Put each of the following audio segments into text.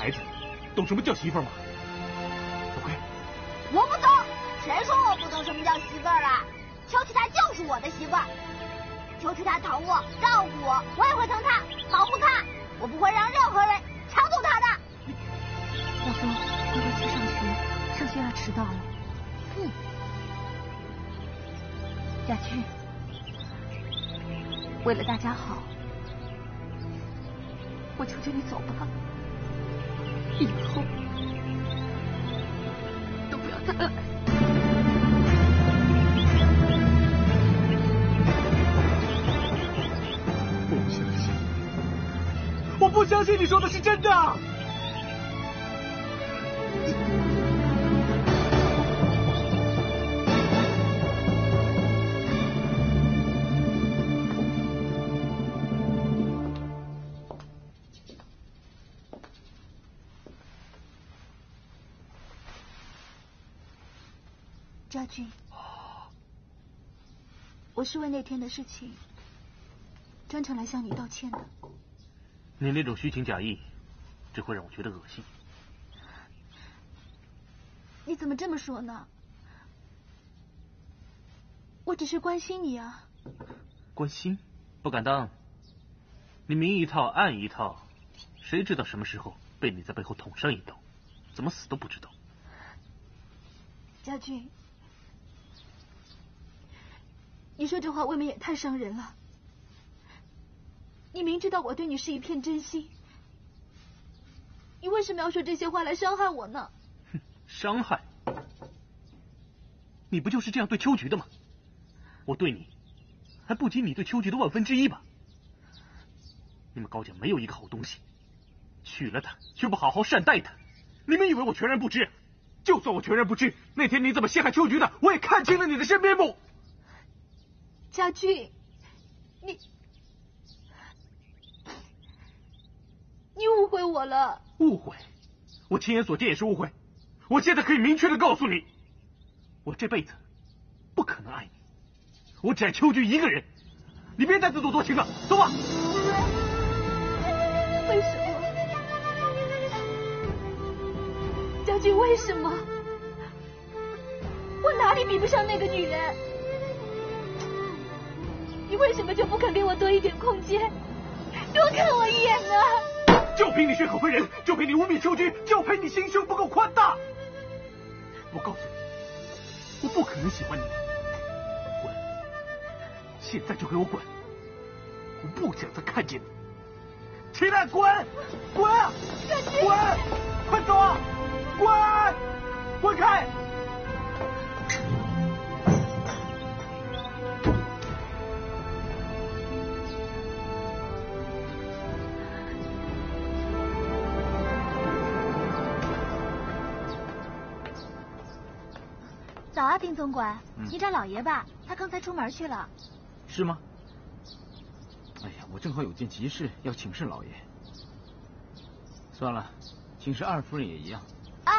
孩子，懂什么叫媳妇吗？走开！我不懂，谁说我不懂什么叫媳妇儿了？秋琪她就是我的媳妇儿，秋琪她疼我、照顾我，我也会疼她、保护她，我不会让任何人抢走她的。老公，乖乖去上学，上学要迟到了。哼。雅君，为了大家好，我求求你走吧，以后都不要再来。我不相信，我不相信你说的是真的。我是为那天的事情专程来向你道歉的。你那种虚情假意，只会让我觉得恶心。你怎么这么说呢？我只是关心你啊。关心？不敢当。你明一套暗一套，谁知道什么时候被你在背后捅上一刀？怎么死都不知道。家俊。你说这话未免也太伤人了。你明知道我对你是一片真心，你为什么要说这些话来伤害我呢？哼，伤害？你不就是这样对秋菊的吗？我对你还不及你对秋菊的万分之一吧？你们高家没有一个好东西，娶了她却不好好善待她。你们以为我全然不知？就算我全然不知，那天你怎么陷害秋菊的，我也看清了你的真面目。家俊，你你误会我了。误会？我亲眼所见也是误会。我现在可以明确的告诉你，我这辈子不可能爱你，我只爱秋菊一个人。你别再自作多情了，走吧。为什么？家俊，为什么？我哪里比不上那个女人？你为什么就不肯给我多一点空间，多看我一眼呢？就凭你血口喷人，就凭你污蔑秋菊，就凭你心胸不够宽大。我告诉你，我不可能喜欢你，滚！现在就给我滚！我不想再看见你。起来，滚！滚！滚！快走！滚！滚开！丁总管，你找老爷吧，他刚才出门去了。是吗？哎呀，我正好有件急事要请示老爷。算了，请示二夫人也一样。哎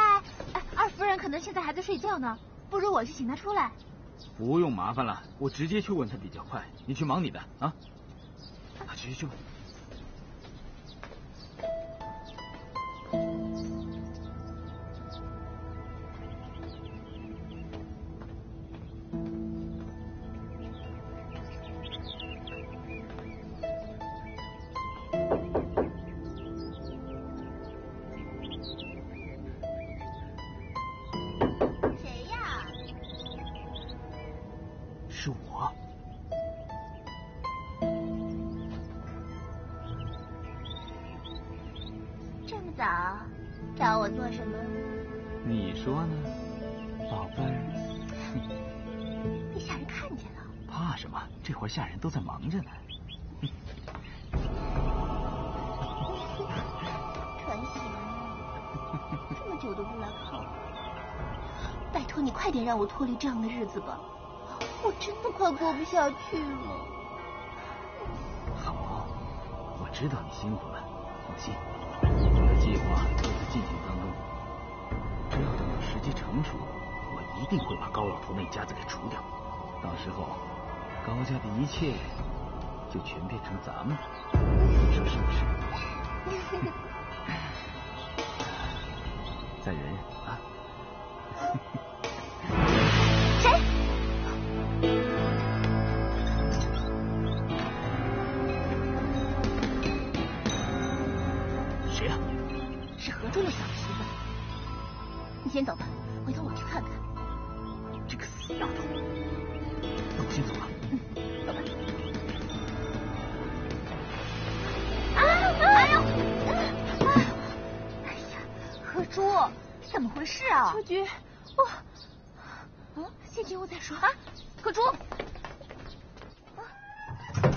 哎，二夫人可能现在还在睡觉呢，不如我去请她出来。不用麻烦了，我直接去问她比较快。你去忙你的啊。去去去。下人都在忙着呢。传喜，这么久都不来看我，拜托你快点让我脱离这样的日子吧，我真的快过不下去了。好，我知道你辛苦了，放心，我的计划都在进行当中，只要等到时机成熟，我一定会把高老头那家子给除掉，到时候。高家的一切就全变成咱们了，你说是不是？再忍忍啊！谁？谁呀？是何忠的小媳妇。你先走吧，回头我去看看。这个死丫头！何珠，怎么回事啊？秋菊，我，嗯，先进屋再说啊。何珠，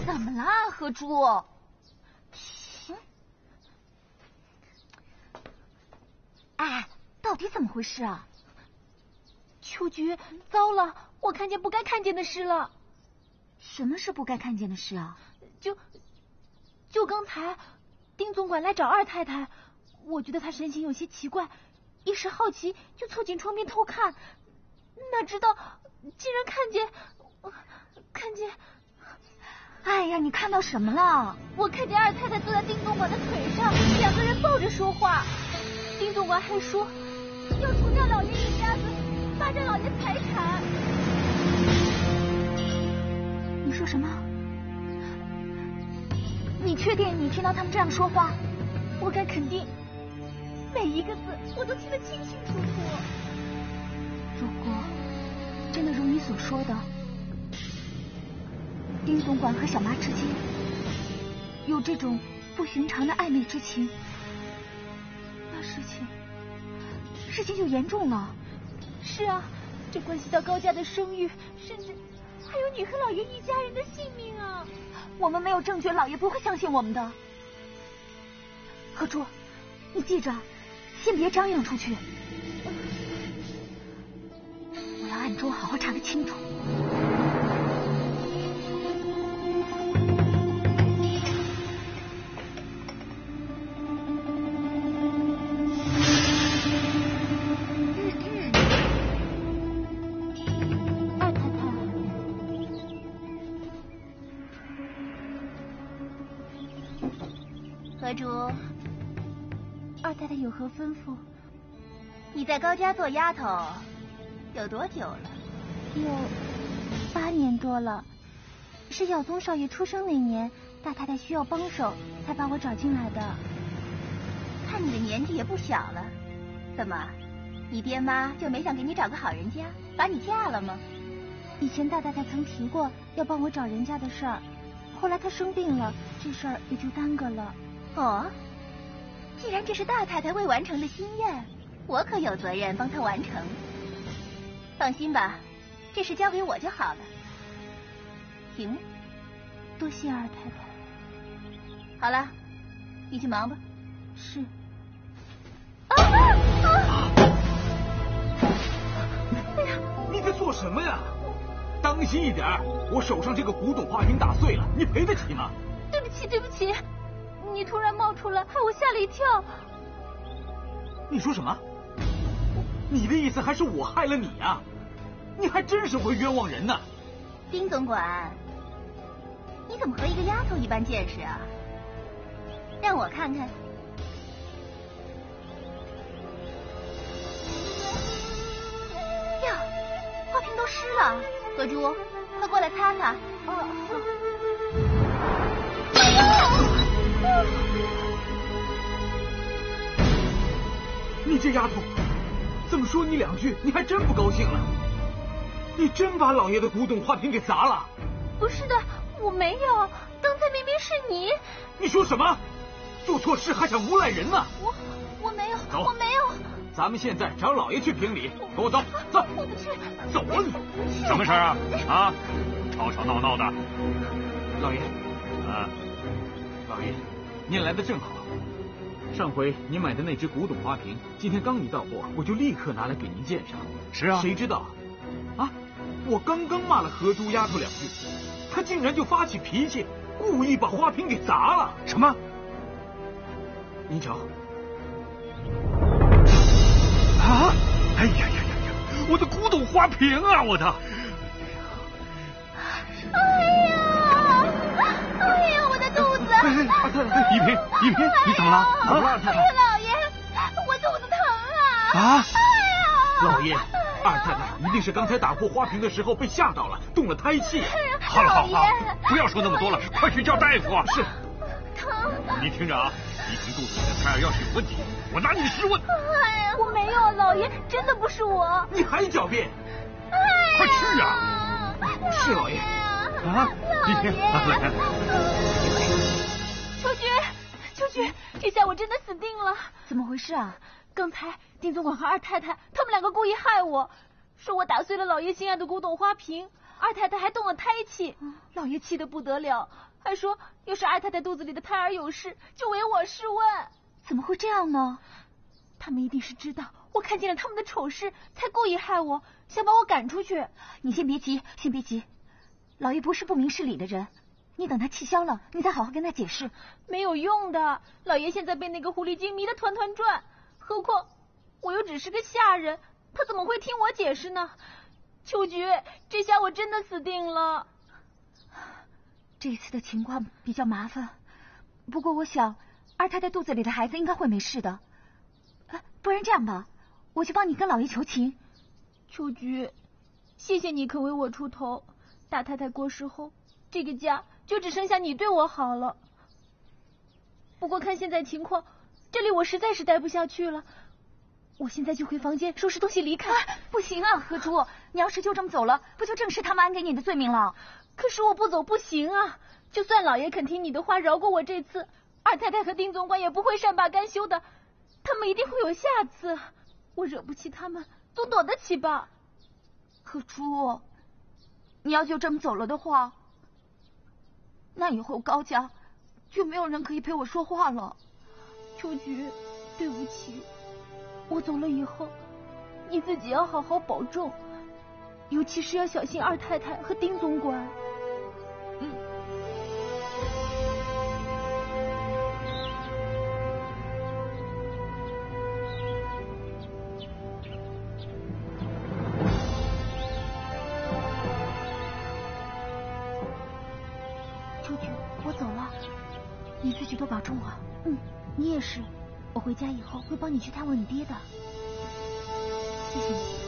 怎么了，何珠？行。哎，到底怎么回事啊？秋菊，糟了，我看见不该看见的事了。什么是不该看见的事啊？就就刚才，丁总管来找二太太，我觉得他神情有些奇怪，一时好奇就凑近窗边偷看，哪知道竟然看见，看见。哎呀，你看到什么了？我看见二太太坐在丁总管的腿上，两个人抱着说话。丁总管还说要除掉老爷一家子，霸占老爷财产。你说什么？你确定你听到他们这样说话？我敢肯定，每一个字我都听得清清楚楚。如果真的如你所说的，丁总管和小妈之间有这种不寻常的暧昧之情，那事情事情就严重了。是啊，这关系到高家的声誉，甚至还有你和老爷一家人的性命啊！我们没有证据，老爷不会相信我们的。何珠，你记着，先别张扬出去。我要暗中好好查个清楚。太太有何吩咐？你在高家做丫头有多久了？有八年多了，是耀宗少爷出生那年，大太太需要帮手，才把我找进来的。看你的年纪也不小了，怎么，你爹妈就没想给你找个好人家，把你嫁了吗？以前大太太曾提过要帮我找人家的事儿，后来她生病了，这事儿也就耽搁了。哦，既然这是大太太未完成的心愿，我可有责任帮她完成。放心吧，这事交给我就好了，行？多谢二太太。好了，你去忙吧。是。啊啊！你在做什么呀？当心一点，我手上这个古董花瓶打碎了，你赔得起吗？对不起，对不起，你突然冒出来，害我吓了一跳。你说什么？你的意思还是我害了你呀？你还真是会冤枉人呢！丁总管，你怎么和一个丫头一般见识啊？让我看看。呀，花瓶都湿了，何珠，快过来擦擦。哦，你这丫头，怎么说你两句，你还真不高兴了？你真把老爷的古董花瓶给砸了？不是的，我没有，刚才明明是你。你说什么？做错事还想诬赖人呢？我我没有，走我没有。咱们现在找老爷去评理，跟我走，走。我不去。走啊你！什么事啊？啊，吵吵闹闹的。老爷，啊，老爷，您来的正好。上回您买的那只古董花瓶，今天刚一到货，我就立刻拿来给您鉴赏。是啊。谁知道啊？我刚刚骂了何珠丫头两句，她竟然就发起脾气，故意把花瓶给砸了。什么？您瞧。啊！哎呀呀呀呀！我的古董花瓶啊！我的！哎呀！子！二太太，一平，一平，你怎么了？怎么了，太太？老爷，我肚子疼啊！啊！老爷，二太太一定是刚才打破花瓶的时候被吓到了，动了胎气。好了好了，不要说那么多了，快去叫大夫啊！是。疼。你听着啊，一听肚子里的胎儿要是有问题，我拿你试问。哎呀，我没有，老爷，真的不是我。你还狡辩？快去啊！是老爷。啊，老爷。秋菊，秋菊，这下我真的死定了。怎么回事啊？刚才丁总管和二太太他们两个故意害我，说我打碎了老爷心爱的古董花瓶，二太太还动了胎气，老爷气得不得了，还说要是二太太肚子里的胎儿有事，就唯我是问。怎么会这样呢？他们一定是知道我看见了他们的丑事，才故意害我，想把我赶出去。你先别急，先别急，老爷不是不明事理的人。你等他气消了，你再好好跟他解释。没有用的，老爷现在被那个狐狸精迷得团团转，何况我又只是个下人，他怎么会听我解释呢？秋菊，这下我真的死定了。这次的情况比较麻烦，不过我想二太太肚子里的孩子应该会没事的。啊不然这样吧，我去帮你跟老爷求情。秋菊，谢谢你肯为我出头。大太太过世后，这个家。就只剩下你对我好了。不过看现在情况，这里我实在是待不下去了。我现在就回房间收拾东西离开。不行啊，何珠，你要是就这么走了，不就证实他们安给你的罪名了？可是我不走不行啊！就算老爷肯听你的话，饶过我这次，二太太和丁总管也不会善罢甘休的。他们一定会有下次。我惹不起他们，总躲得起吧？何珠，你要就这么走了的话。那以后高家就没有人可以陪我说话了。秋菊，对不起，我走了以后，你自己要好好保重，尤其是要小心二太太和丁总管。回家以后会帮你去探望你爹的。谢谢你。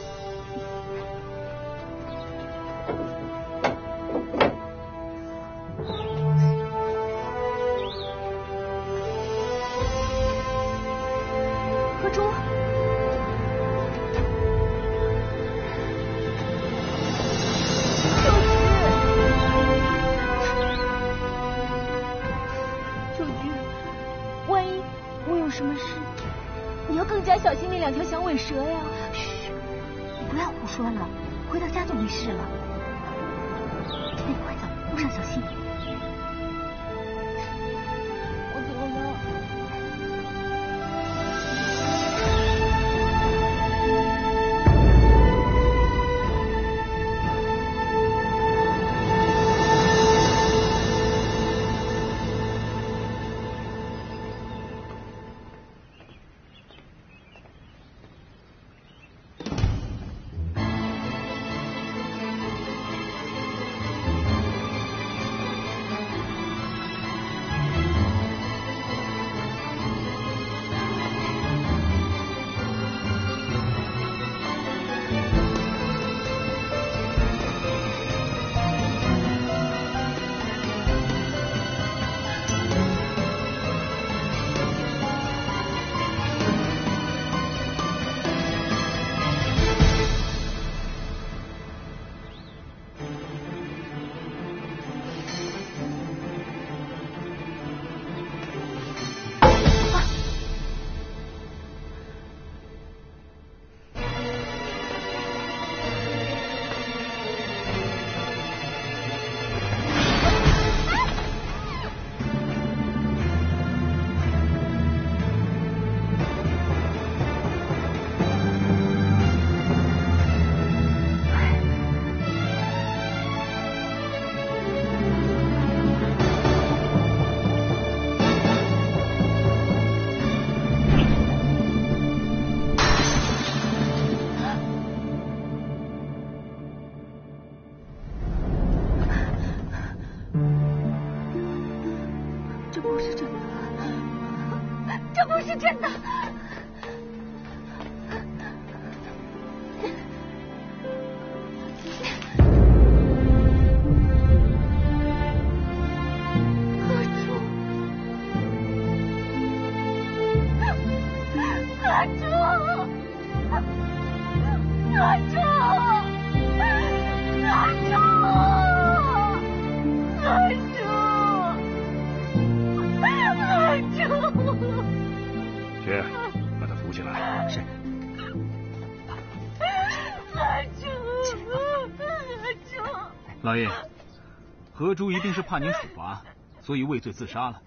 珠一定是怕您处罚，所以畏罪自杀了。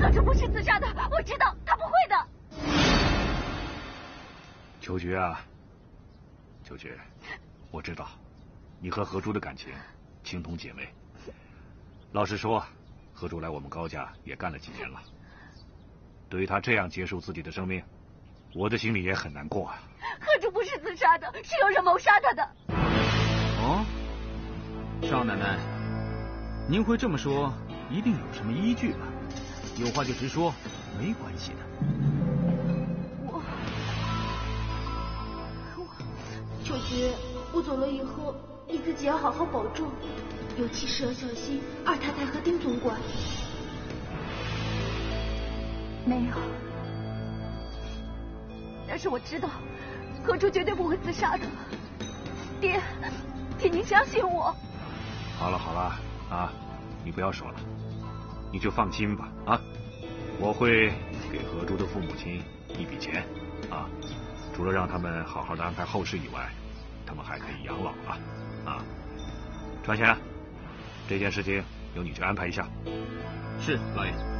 何珠不是自杀的，我知道他不会的。秋菊啊，秋菊，我知道你和何珠的感情情同姐妹。老实说，何珠来我们高家也干了几年了。对于他这样结束自己的生命，我的心里也很难过啊。何珠不是自杀的，是有人谋杀他的。哦，少奶奶，您会这么说，一定有什么依据吧？有话就直说，没关系的。我我，秋菊，我走了以后，你自己要好好保重，尤其是要小心二太太和丁总管。没有，但是我知道，何珠绝对不会自杀的。爹，请您相信我。好了好了啊，你不要说了，你就放心吧啊，我会给何珠的父母亲一笔钱啊，除了让他们好好的安排后事以外，他们还可以养老了啊。传贤，这件事情由你去安排一下。是，老爷。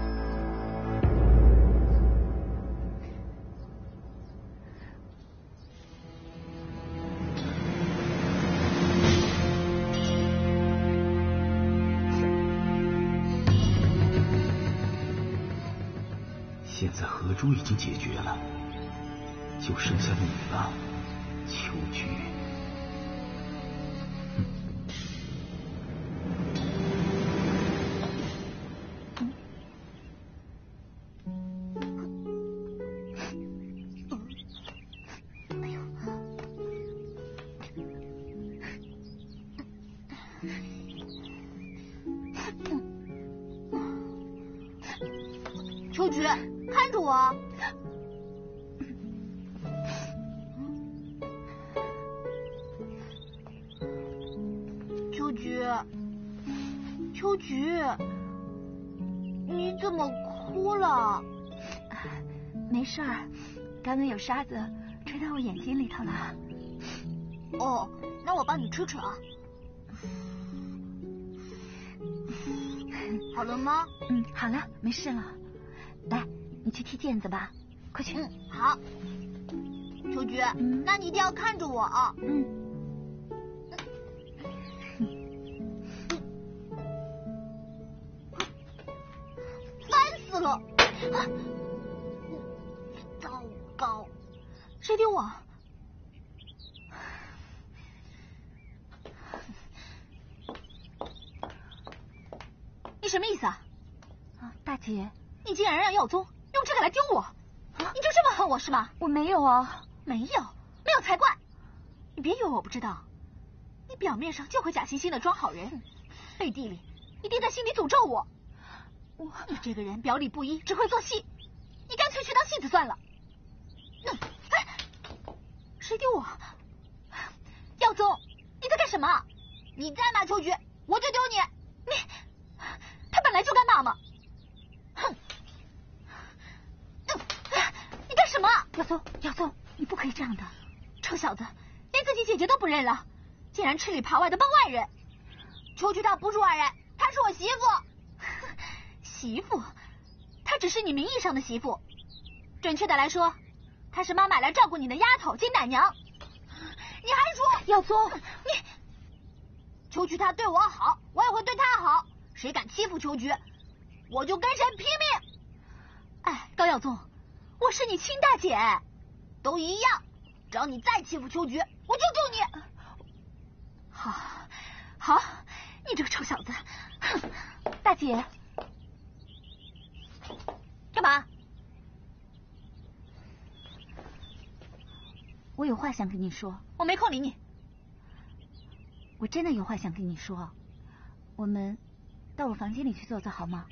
现在何珠已经解决了，就剩下你了，秋菊。沙子吹到我眼睛里头了。哦，那我帮你吹吹啊。好了吗？嗯，好了，没事了。来，你去踢毽子吧，快去。嗯，好。秋菊，那你一定要看着我啊。嗯。烦死了！糟糕，谁丢我？你什么意思啊？啊，大姐，你竟然让耀宗用这个来丢我，你就这么恨我是吗？我没有啊，没有，没有才怪！你别以为我不知道，你表面上就会假惺惺的装好人，背地里一定在心里诅咒我。我，你这个人表里不一，只会做戏，你干脆去当戏子算了。嗯，哎，谁丢我？耀宗，你在干什么？你再骂秋菊，我就丢你。你，他本来就该骂嘛。哼，你干什么？耀宗，耀宗，你不可以这样的，臭小子，连自己姐姐都不认了，竟然吃里扒外的帮外人。秋菊她不是外人，她是我媳妇。媳妇，她只是你名义上的媳妇，准确的来说，她是妈妈来照顾你的丫头金奶娘。你还说耀宗，你秋菊她对我好，我也会对她好。谁敢欺负秋菊，我就跟谁拼命。哎，高耀宗，我是你亲大姐，都一样。只要你再欺负秋菊，我就揍你。好，好，你这个臭小子！哼，大姐，干嘛？我有话想跟你说。我没空理你。我真的有话想跟你说。我们到我房间里去坐坐好吗？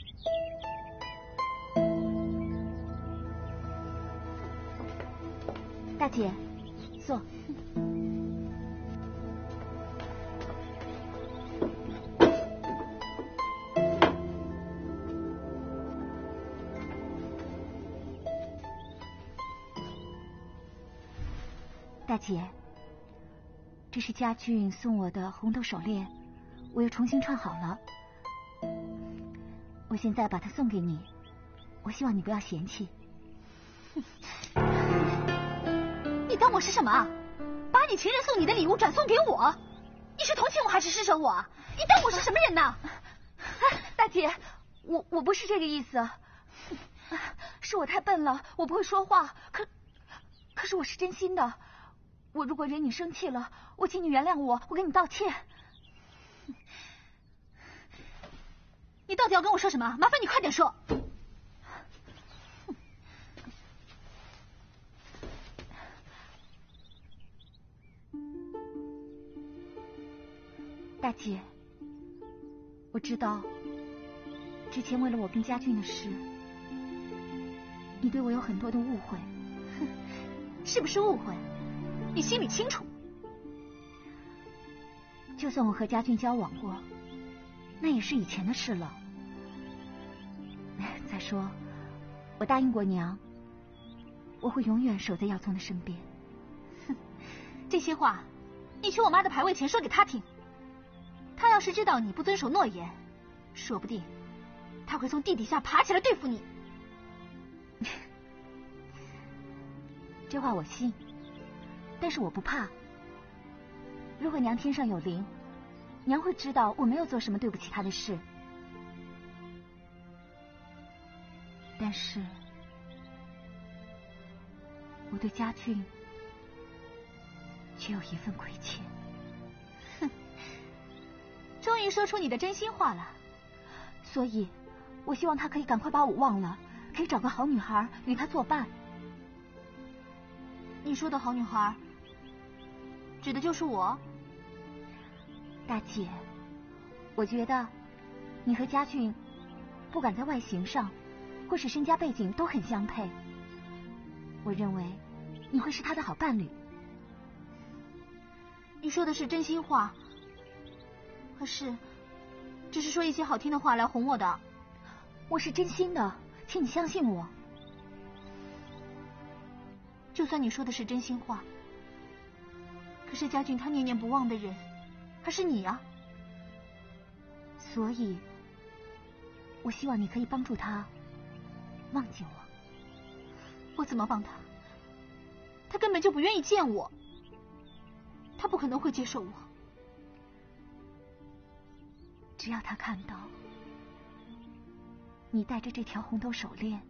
大姐，坐。姐，这是家俊送我的红豆手链，我又重新串好了。我现在把它送给你，我希望你不要嫌弃。你当我是什么？把你情人送你的礼物转送给我？你是同情我还是施舍我？你当我是什么人呢？大姐，我我不是这个意思，是我太笨了，我不会说话。可可是我是真心的，我如果惹你生气了，我请你原谅我，我跟你道歉。你到底要跟我说什么？麻烦你快点说。大姐，我知道之前为了我跟家俊的事，你对我有很多的误会。哼，是不是误会？你心里清楚。就算我和家俊交往过，那也是以前的事了。再说，我答应过娘，我会永远守在耀宗的身边。哼，这些话，你去我妈的牌位前说给她听。她要是知道你不遵守诺言，说不定她会从地底下爬起来对付你。这话我信，但是我不怕。如果娘天上有灵，娘会知道我没有做什么对不起她的事。但是，我对家俊却有一份亏欠。哼，终于说出你的真心话了。所以，我希望他可以赶快把我忘了，可以找个好女孩与他作伴。你说的好女孩，指的就是我。大姐，我觉得你和家俊不管在外形上或是身家背景都很相配，我认为你会是他的好伴侣。你说的是真心话，可是只是说一些好听的话来哄我的。我是真心的，请你相信我。就算你说的是真心话，可是家俊他念念不忘的人。还是你呀，所以，我希望你可以帮助他忘记我。我怎么帮他？他根本就不愿意见我，他不可能会接受我。只要他看到你戴着这条红豆手链，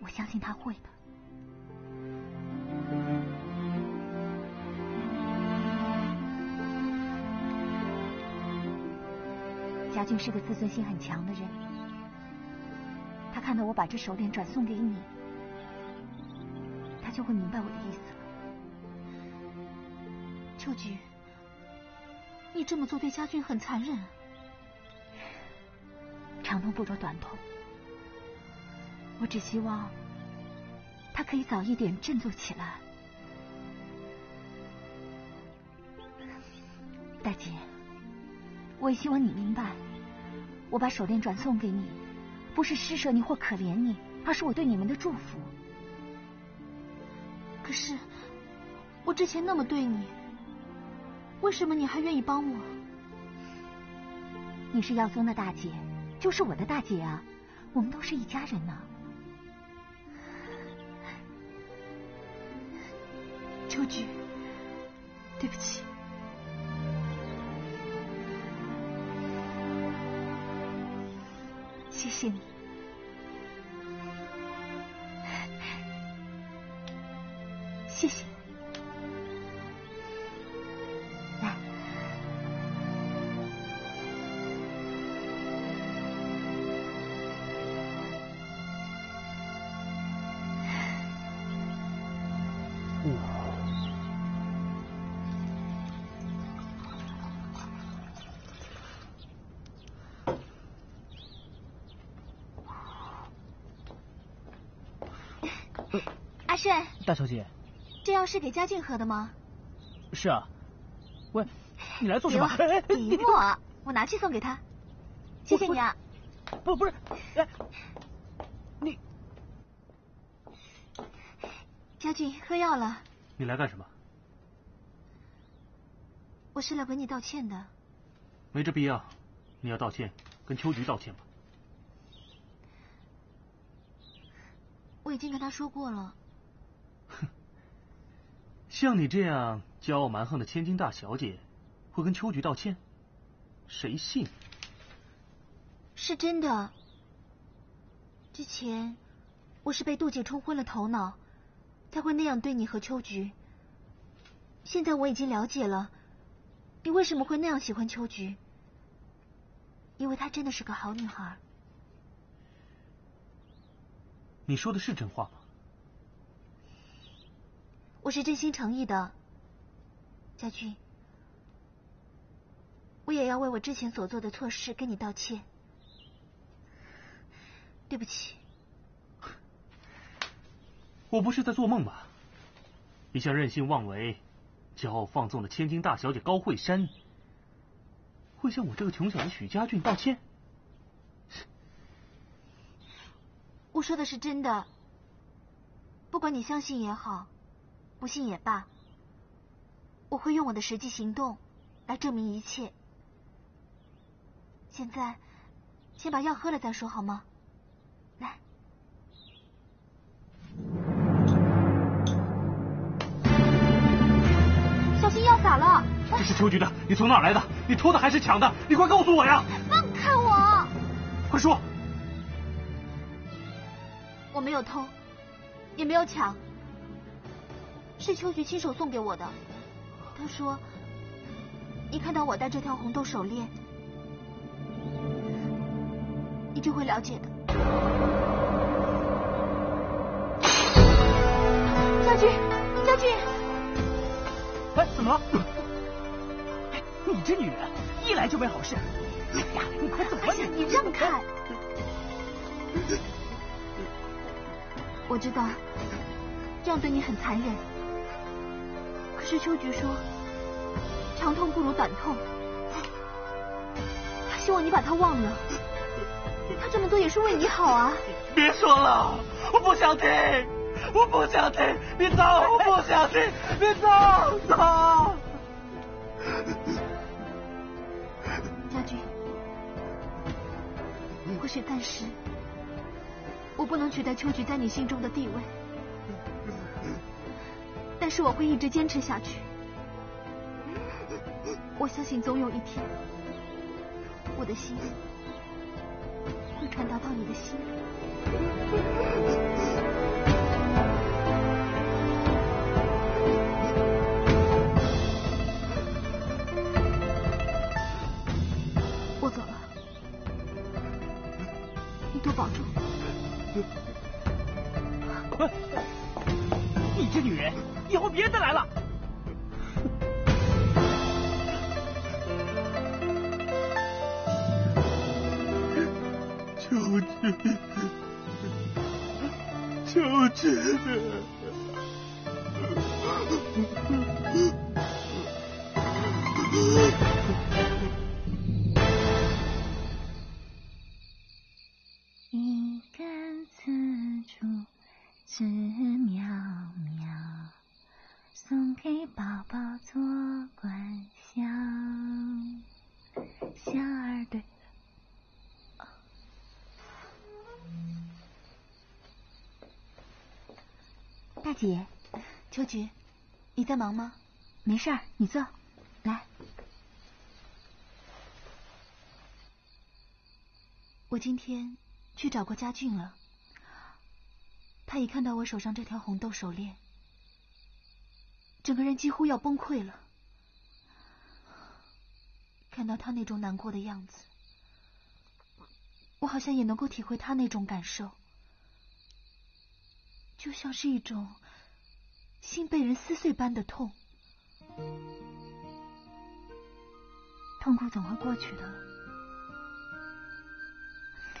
我相信他会的。家俊是个自尊心很强的人，他看到我把这手链转送给你，他就会明白我的意思了。秋菊，你这么做对家俊很残忍。长痛不如短痛，我只希望他可以早一点振作起来。大姐，我也希望你明白。我把手链转送给你，不是施舍你或可怜你，而是我对你们的祝福。可是我之前那么对你，为什么你还愿意帮我？你是耀宗的大姐，就是我的大姐啊，我们都是一家人呢。秋菊，对不起。谢谢你，谢谢。阿顺，大小姐，这药是给家俊喝的吗？是啊。喂，你来做什么？笔墨，我拿去送给他。谢谢你啊。不，不是，哎，你，家俊喝药了。你来干什么？我我是来跟你道歉的。没这必要，你要道歉，跟秋菊道歉吧。我已经跟他说过了。哼，像你这样骄傲蛮横的千金大小姐，会跟秋菊道歉？谁信？是真的。之前我是被杜姐冲昏了头脑，才会那样对你和秋菊。现在我已经了解了，你为什么会那样喜欢秋菊？因为她真的是个好女孩。你说的是真话吗？我是真心诚意的，家俊，我也要为我之前所做的错事跟你道歉。对不起，我不是在做梦吧？一向任性妄为、骄傲放纵的千金大小姐高慧珊，会向我这个穷小子许家俊道歉？我说的是真的，不管你相信也好，不信也罢，我会用我的实际行动来证明一切。现在，先把药喝了再说，好吗？来，小心药洒了。这是秋菊的，你从哪来的？你偷的还是抢的？你快告诉我呀！放开我！快说！我没有偷，也没有抢，是秋菊亲手送给我的。他说，一看到我戴这条红豆手链，你就会了解的。将军，将军，哎，怎么了？你这女人一来就没好事。哎呀，你快走吧你！你让开！我知道这样对你很残忍，可是秋菊说，长痛不如短痛，她希望你把她忘了。她这么做也是为你好啊！别说了，我不想听，我不想听，你走，我不想听，你走走。家俊，或许暂时。我不能取代秋菊在你心中的地位，但是我会一直坚持下去。我相信总有一天，我的心会传达到你的心里。思渺渺，送给宝宝做关晓。小二对。大姐，秋菊，你在忙吗？没事，你坐。来。我今天去找过家俊了。他一看到我手上这条红豆手链，整个人几乎要崩溃了。看到他那种难过的样子，我好像也能够体会他那种感受，就像是一种。心被人撕碎般的痛，痛苦总会过去的。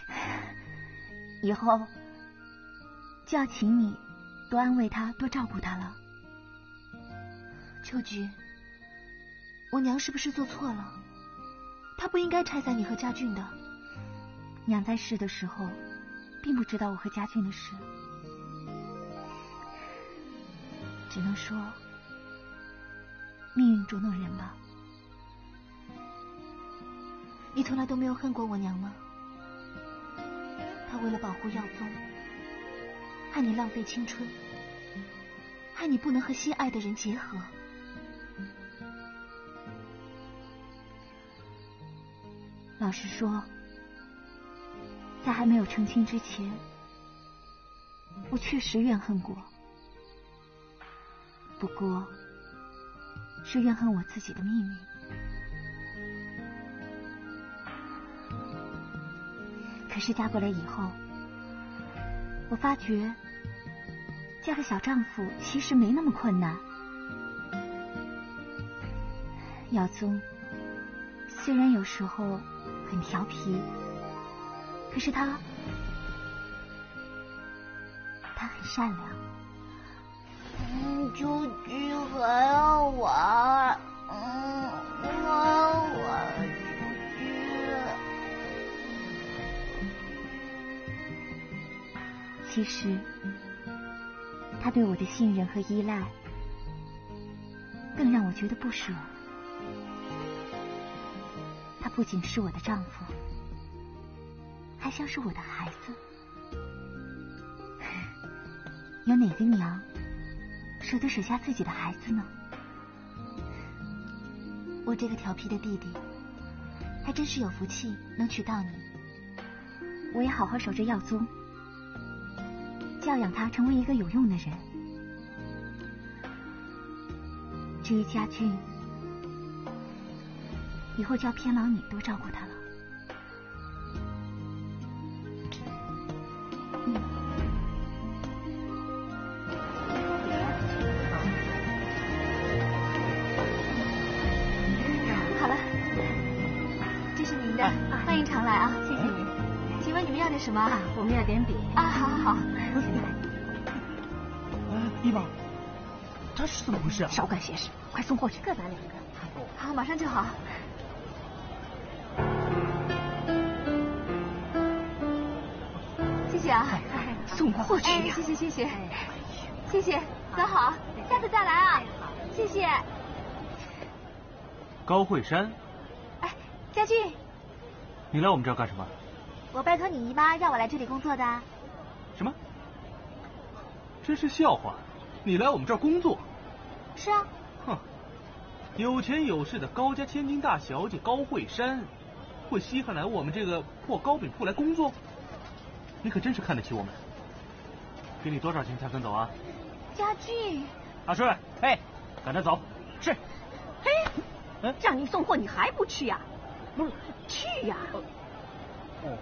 以后就要请你多安慰他，多照顾他了。秋菊，我娘是不是做错了？她不应该拆散你和家俊的。娘在世的时候，并不知道我和家俊的事。只能说，命运捉弄人吧。你从来都没有恨过我娘吗？她为了保护耀宗，害你浪费青春，害你不能和心爱的人结合。老实说，在还没有成亲之前，我确实怨恨过，不过是怨恨我自己的命运。可是嫁过来以后，我发觉嫁个小丈夫其实没那么困难。耀宗虽然有时候很调皮，可是他他很善良。嗯，秋菊还要玩，嗯，我其实，他对我的信任和依赖，更让我觉得不舍。他不仅是我的丈夫，还像是我的孩子。有哪个娘舍得舍下自己的孩子呢？我这个调皮的弟弟，还真是有福气能娶到你。我也好好守着耀宗。教养他成为一个有用的人。至于家俊，以后就要偏劳你多照顾他了。嗯。好了，这是您的，欢迎常来啊，谢谢您。请问你们要点什么？我们要点饼啊，好好好。哎，姨妈，这是怎么回事啊？少管闲事，快送货去。各拿两个。好，马上就好。谢谢啊，送货去哎，谢谢谢谢，谢谢，走好，下次再来啊，谢谢。高慧山，哎，家俊，你来我们这儿干什么？我拜托你姨妈让我来这里工作的。什么？真是笑话！你来我们这儿工作？是啊。哼，有钱有势的高家千金大小姐高慧山，会稀罕来我们这个破糕饼铺来工作？你可真是看得起我们。给你多少钱才肯走啊？家具。阿顺，哎，赶他走。是。嘿，让你送货你还不去呀？不是，去呀！哦。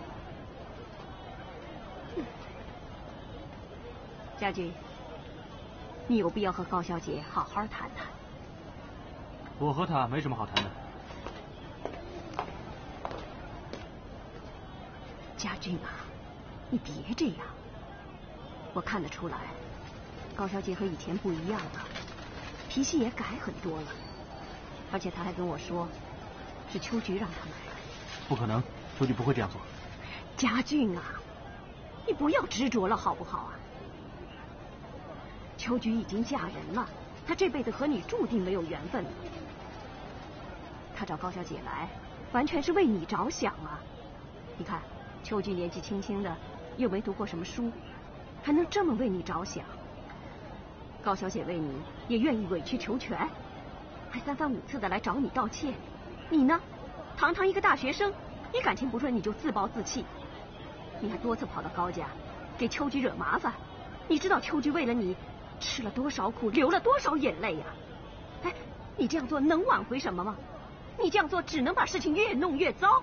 家俊，你有必要和高小姐好好谈谈。我和她没什么好谈的。家俊啊，你别这样。我看得出来，高小姐和以前不一样了，脾气也改很多了。而且她还跟我说，是秋菊让她来的。不可能，秋菊不会这样做。家俊啊，你不要执着了好不好啊？秋菊已经嫁人了，她这辈子和你注定没有缘分了。她找高小姐来，完全是为你着想啊！你看，秋菊年纪轻轻的，又没读过什么书，还能这么为你着想。高小姐为你也愿意委曲求全，还三番五次的来找你道歉。你呢，堂堂一个大学生，你感情不顺你就自暴自弃，你还多次跑到高家给秋菊惹麻烦。你知道秋菊为了你。吃了多少苦，流了多少眼泪呀！哎，你这样做能挽回什么吗？你这样做只能把事情越弄越糟。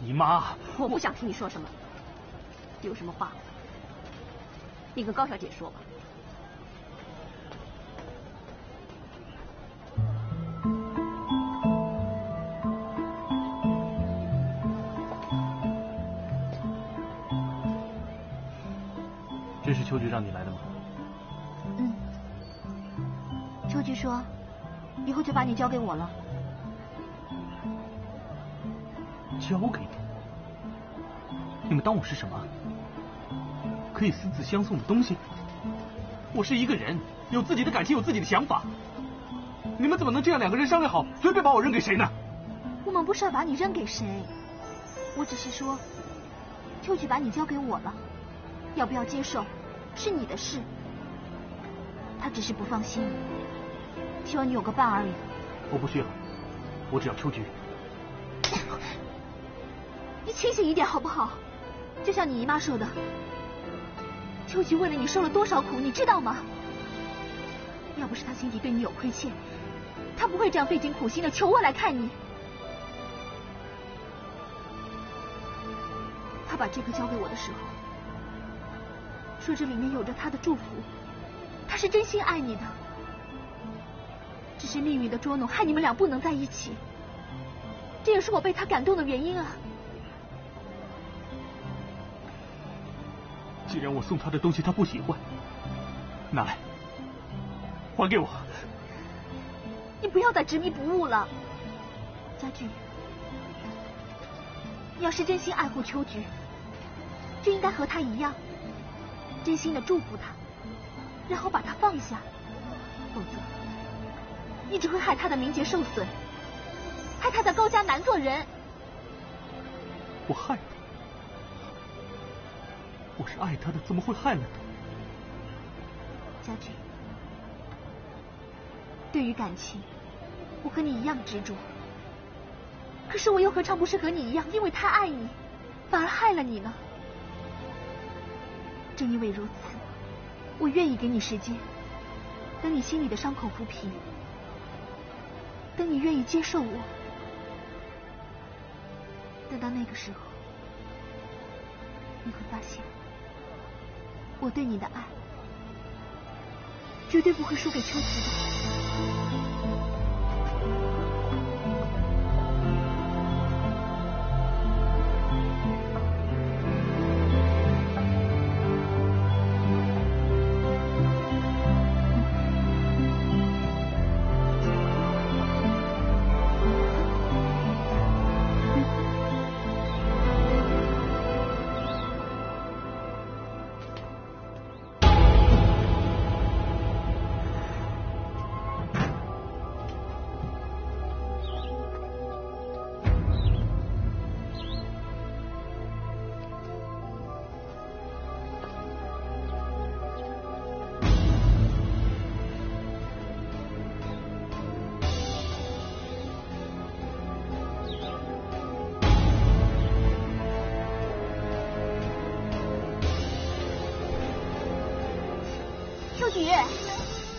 姨妈，我不想听你说什么。有什么话，你跟高小姐说吧。这是秋菊让你来的吗？交给我了。交给你？你们当我是什么？可以私自相送的东西？我是一个人，有自己的感情，有自己的想法。你们怎么能这样两个人商量好，随便把我扔给谁呢？我们不是要把你扔给谁，我只是说，秋菊把你交给我了，要不要接受是你的事。他只是不放心，希望你有个伴而已。我不需要，我只要秋菊。你清醒一点好不好？就像你姨妈说的，秋菊为了你受了多少苦，你知道吗？要不是她心底对你有亏欠，她不会这样费尽苦心的求我来看你。她把这个交给我的时候，说这里面有着她的祝福，她是真心爱你的。只是命运的捉弄，害你们俩不能在一起。这也是我被他感动的原因啊！既然我送他的东西他不喜欢，拿来，还给我。你不要再执迷不悟了，家俊。你要是真心爱护秋菊，就应该和他一样，真心的祝福他，然后把他放下，否则你只会害他的名节受损。害他在高家难做人，我害他？我是爱他的，怎么会害了他？家俊，对于感情，我和你一样执着，可是我又何尝不是和你一样，因为太爱你，反而害了你呢？正因为如此，我愿意给你时间，等你心里的伤口抚平，等你愿意接受我。等到那个时候，你会发现，我对你的爱绝对不会输给秋瓷的。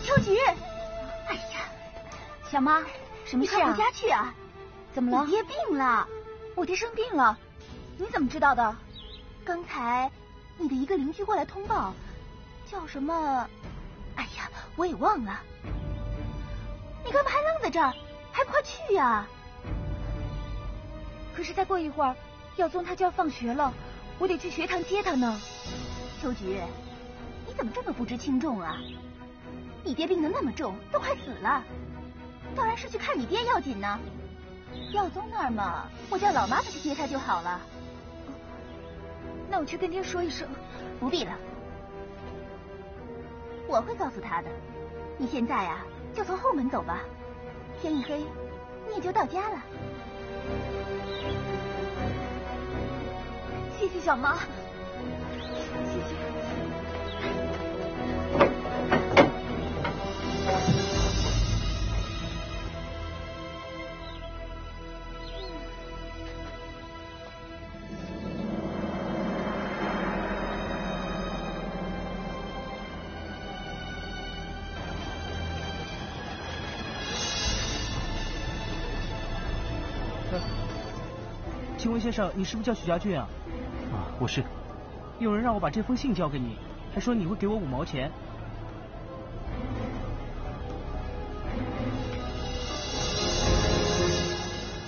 秋菊，哎呀，小妈，什么事啊？你快回家去啊！怎么了？你爹病了，我爹生病了，你怎么知道的？刚才你的一个邻居过来通报，叫什么？哎呀，我也忘了。你干嘛还愣在这儿？还不快去呀！可是再过一会儿，耀宗他就要放学了，我得去学堂接他呢。秋菊。你怎么这么不知轻重啊？你爹病得那么重，都快死了，当然是去看你爹要紧呢。耀宗那儿嘛，我叫老妈子去接他就好了。那我去跟爹说一声。不必了，我会告诉他的。你现在啊，就从后门走吧，天一黑你也就到家了。谢谢小妈。请问先生，你是不是叫许家俊啊？啊，我是。有人让我把这封信交给你，还说你会给我五毛钱。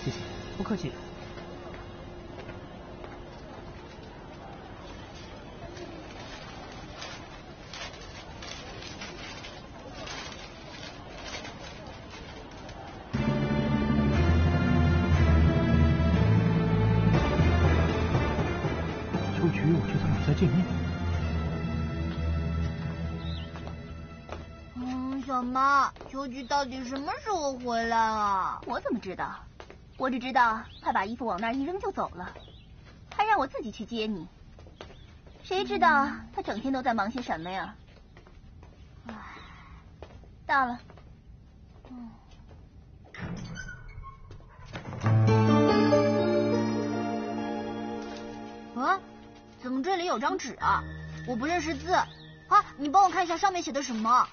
谢谢。不客气。嗯，小妈，秋菊到底什么时候回来啊？我怎么知道？我只知道他把衣服往那儿一扔就走了，还让我自己去接你。谁知道他整天都在忙些什么呀？唉，到了。啊，怎么这里有张纸啊？我不认识字。啊，你帮我看一下上面写的什么？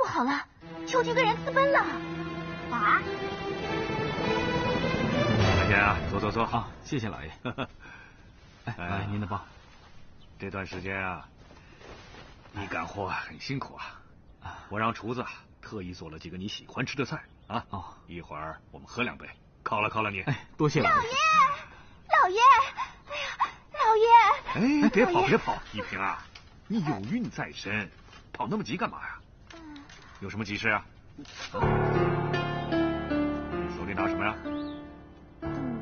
不好了，秋菊跟人私奔了。啊？大仙啊，坐坐坐。好，谢谢老爷。哎，来您的包。这段时间啊，你干活很辛苦啊。我让厨子特意做了几个你喜欢吃的菜啊。哦。一会儿我们喝两杯，犒劳犒劳你。哎，多谢老爷。老爷，老爷，哎呀，老爷。哎，别跑别跑，一平啊，你有孕在身，跑那么急干嘛呀？有什么急事啊？手里拿什么呀？嗯，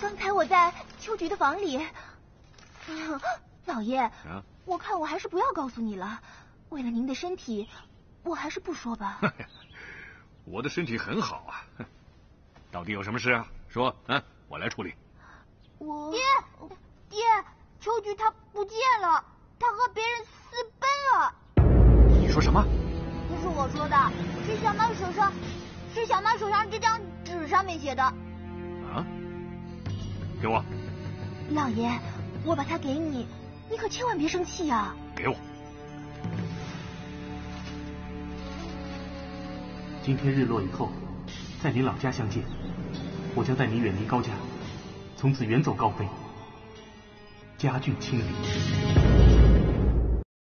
刚才我在秋菊的房里。老爷，啊，我看我还是不要告诉你了。为了您的身体，我还是不说吧。我的身体很好啊，到底有什么事啊？说，嗯，我来处理。我爹，爹，秋菊她不见了，她和别人私奔了。你说什么？不是我说的，是小猫手上，是小猫手上这张纸上面写的。啊？给我。老爷，我把它给你，你可千万别生气呀。给我。今天日落以后，在你老家相见，我将带你远离高家，从此远走高飞，家眷亲离。